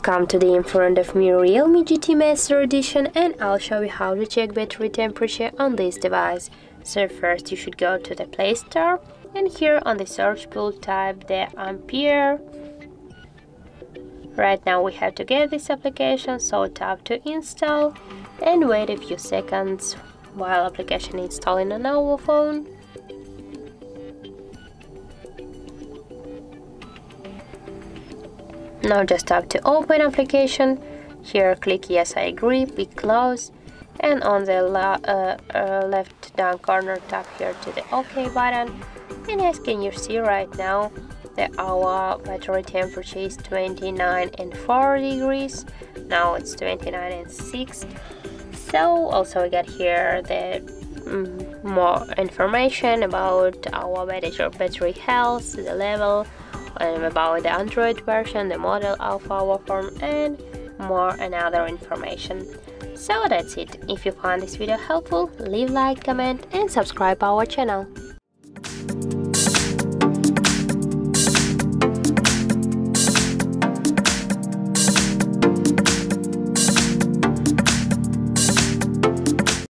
come to the in front of me Realme GT Master Edition and I'll show you how to check battery temperature on this device. So first you should go to the Play Store and here on the search pool type the Ampere. Right now we have to get this application so tap to install and wait a few seconds while application installing on our phone. Now just tap to open application. Here click yes I agree, be close. And on the uh, uh, left down corner tap here to the OK button. And as can you see right now the our battery temperature is 29 and 4 degrees. Now it's 29 and 6 so also we got here the mm, more information about our battery, battery health the level about the Android version, the model of our phone and more and other information. So that's it. If you found this video helpful, leave like, comment and subscribe our channel.